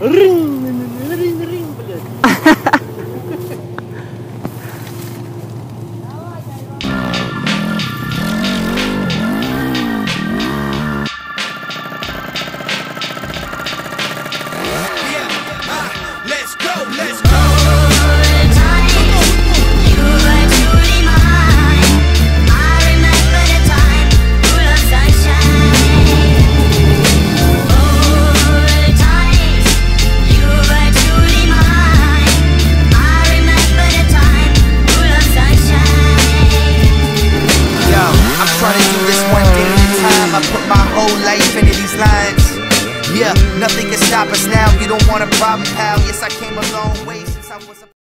Ring, ring, ring, ring, ring, ring. One day at a time. I put my whole life into these lines. Yeah, nothing can stop us now. You don't want a problem, pal. Yes, I came a long way.